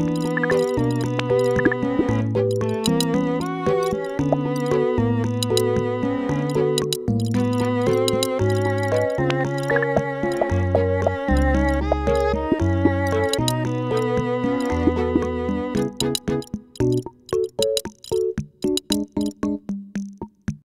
Música